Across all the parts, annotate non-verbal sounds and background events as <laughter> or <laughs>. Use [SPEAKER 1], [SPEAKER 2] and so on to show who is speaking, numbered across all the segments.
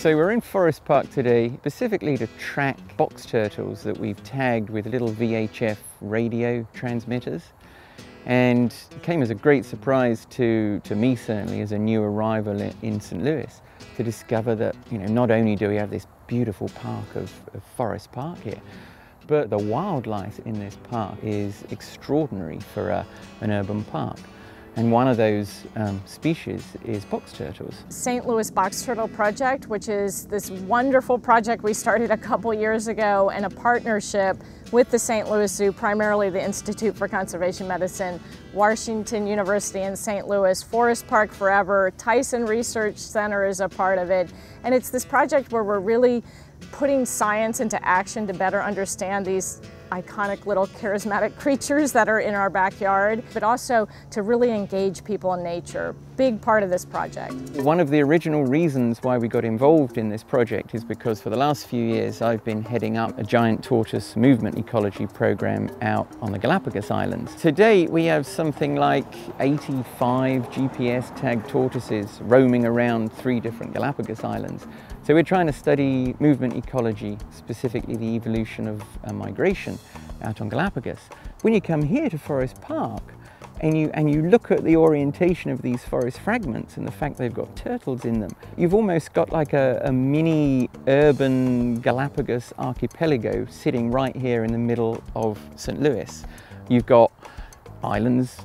[SPEAKER 1] So we're in Forest Park today specifically to track box turtles that we've tagged with little VHF radio transmitters. And came as a great surprise to, to me certainly as a new arrival in St. Louis to discover that you know, not only do we have this beautiful park of, of Forest Park here, but the wildlife in this park is extraordinary for a, an urban park. And one of those um, species is box turtles.
[SPEAKER 2] St. Louis Box Turtle Project, which is this wonderful project we started a couple years ago in a partnership with the St. Louis Zoo, primarily the Institute for Conservation Medicine, Washington University in St. Louis, Forest Park Forever, Tyson Research Center is a part of it. And it's this project where we're really putting science into action to better understand these iconic little charismatic <laughs> creatures that are in our backyard, but also to really engage people in nature. Big part of this project.
[SPEAKER 1] One of the original reasons why we got involved in this project is because for the last few years I've been heading up a giant tortoise movement ecology program out on the Galapagos Islands. Today we have something like 85 GPS tagged tortoises roaming around three different Galapagos Islands. So we're trying to study movement ecology, specifically the evolution of uh, migration out on Galapagos. When you come here to Forest Park and you, and you look at the orientation of these forest fragments and the fact they've got turtles in them, you've almost got like a, a mini urban Galapagos archipelago sitting right here in the middle of St. Louis. You've got islands,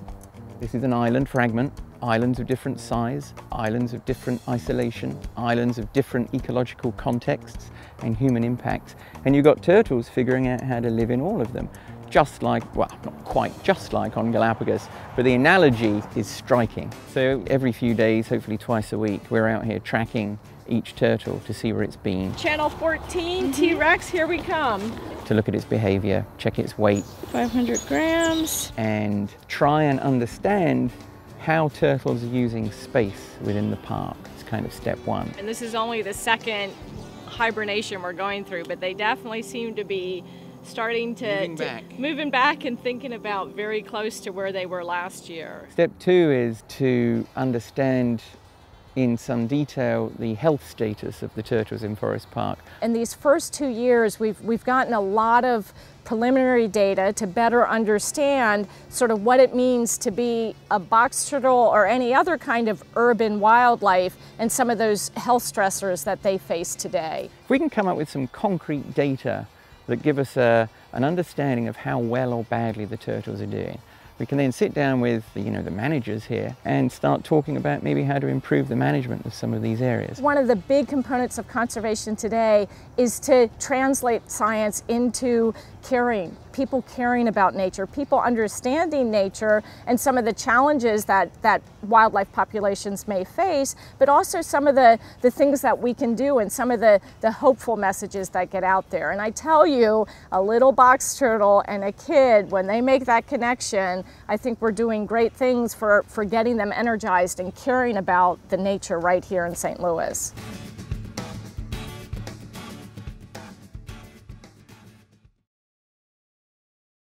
[SPEAKER 1] this is an island fragment, islands of different size, islands of different isolation, islands of different ecological contexts and human impacts. And you've got turtles figuring out how to live in all of them. Just like, well, not quite just like on Galapagos, but the analogy is striking. So every few days, hopefully twice a week, we're out here tracking each turtle to see where it's been.
[SPEAKER 2] Channel 14, mm-hmm. T-Rex, here we come.
[SPEAKER 1] To look at its behavior, check its weight.
[SPEAKER 2] 500 grams.
[SPEAKER 1] And try and understand how turtles are using space within the park. It's kind of step one.
[SPEAKER 2] And this is only the second hibernation we're going through, but they definitely seem to be starting to
[SPEAKER 1] moving
[SPEAKER 2] to,
[SPEAKER 1] back.
[SPEAKER 2] moving back and thinking about very close to where they were last year.
[SPEAKER 1] Step two is to understand in some detail the health status of the turtles in Forest Park.
[SPEAKER 2] In these first two years, we've, we've gotten a lot of preliminary data to better understand sort of what it means to be a box turtle or any other kind of urban wildlife and some of those health stressors that they face today.
[SPEAKER 1] If we can come up with some concrete data that give us a, an understanding of how well or badly the turtles are doing, we can then sit down with you know the managers here and start talking about maybe how to improve the management of some of these areas.
[SPEAKER 2] One of the big components of conservation today is to translate science into caring, people caring about nature, people understanding nature and some of the challenges that, that wildlife populations may face, but also some of the, the things that we can do and some of the, the hopeful messages that get out there. And I tell you, a little box turtle and a kid, when they make that connection, I think we're doing great things for, for getting them energized and caring about the nature right here in St. Louis.